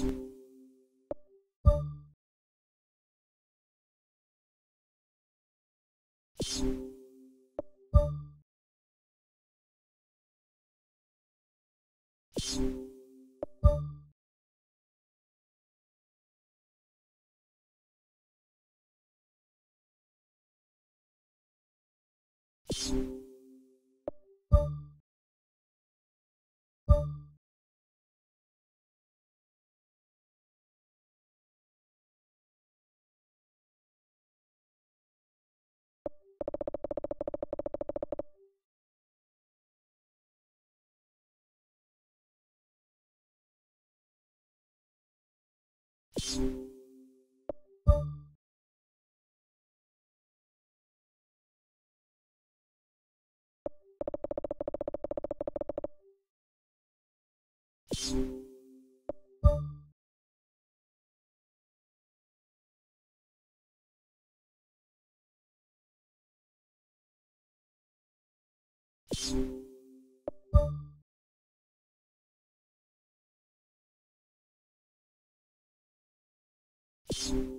you you you。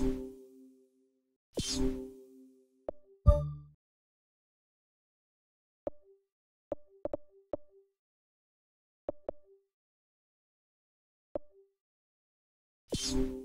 you Thanks.